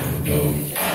no.